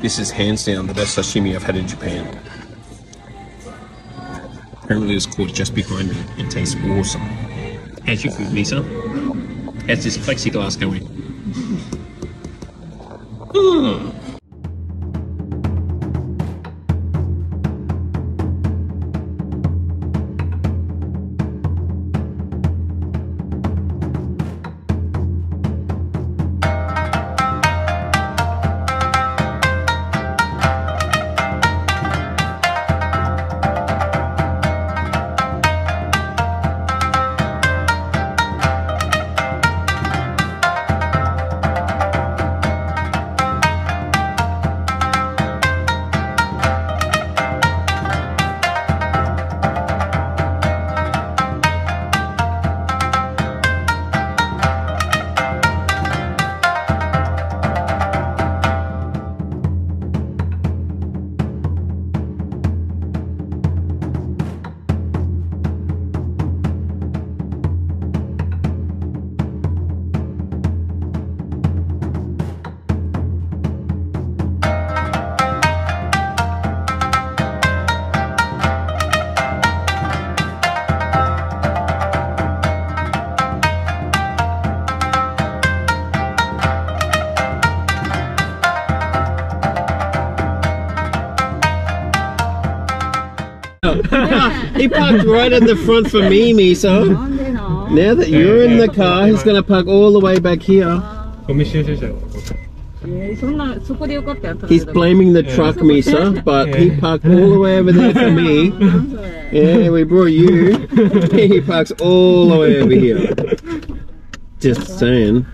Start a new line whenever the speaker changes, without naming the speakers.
This is hands down the best sashimi I've had in Japan. Apparently it's caught just behind me. It tastes awesome. How's your food, Lisa? How's this plexiglass going? Hmm. He parked right at the front for me, Miso. Now that you're in the car, he's gonna park all the way back here. He's blaming the truck, Misa, but he parked all the way over there for me. Yeah, we brought you. He parks all the way over here. Just saying.